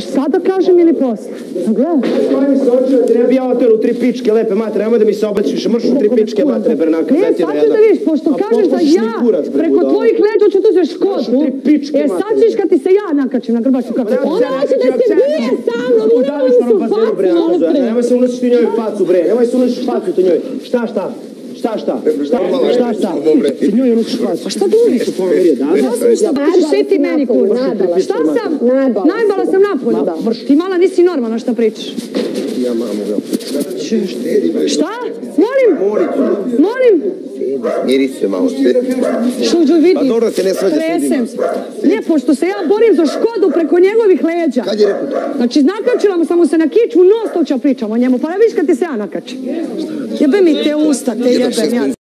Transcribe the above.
Sada kažem ili posle? Gledaj. Mani se oči da ti ne bi ja otelo u tri pičke lepe matre, nemoj da mi se obaciš, mrš u tri pičke matre, Bernaka, Ne, sad ću da vidiš, pošto kažeš da ja preko tvojih leđa ću tu tri pičke e sad ćeš kad ti se ja nakačim na grbaču kako ona se hoće da se bije sa mnom, u ona dališnom mi su bazenu, bre, facu, bre. Nemoj se unositi u njoj facu, bre, nemoj se unositi facu tu njoj. Šta, šta? Šta, šta? Šta, šta, šta? Ti njoj unosiš facu. Pa šta govoriš o pomerije, da? Sve ti meni kurva. Šta sam? Najbala. Sam napolju. Ti mala nisi normalna šta pričaš. Ja, mamu, Šta? Molim? Molim? Miri se malo. Šuđu vidi. Pa dobro, se ne svađa. Ne, pošto se ja borim za škodu preko njegovih leđa. Kad je rekao to? Znači, nakačila sam mu se na kičmu, non stop ću pričam o njemu. Pa da vidiš kad ti se ja nakačim. Jebe mi te usta, te jebem ja.